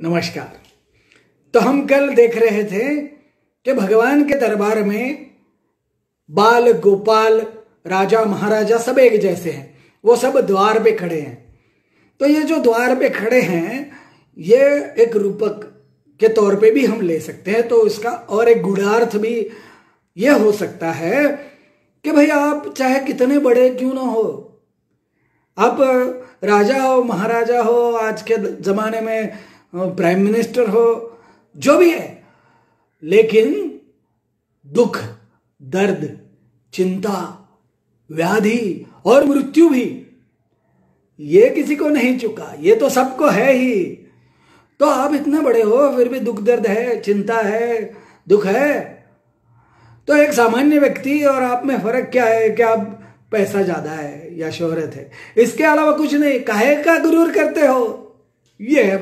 नमस्कार। तो हम कल देख रहे थे कि भगवान के दरबार में बाल, गोपाल, राजा, महाराजा सब एक जैसे हैं। वो सब द्वार पे खड़े हैं। तो ये जो द्वार पे खड़े हैं, ये एक रूपक के तौर पे भी हम ले सकते हैं। तो इसका और एक गुणार्थ भी ये हो सकता है कि भाई आप चाहे कितने बड़े क्यों ना हो। आप राजा हो, महाराजा हो, आज के ज़माने में प्राइम मिनिस्टर हो, जो भी है। लेकिन दुख, दर्द, चिंता, व्याधि और मृत्यु भी, ये किसी को नहीं चुका। ये तो सबको है ही। तो आप इतने बड़े हो, फिर भी दुख, दर्द है, चिंता है, दुख है। तो एक सामान्य व्यक्ति और आप में फ़र्क क्या है कि आप पैसा ज़्यादा है या शोहरत है? इसके अलावा कुछ नहीं। काहे का गुरूर करते हो? ये है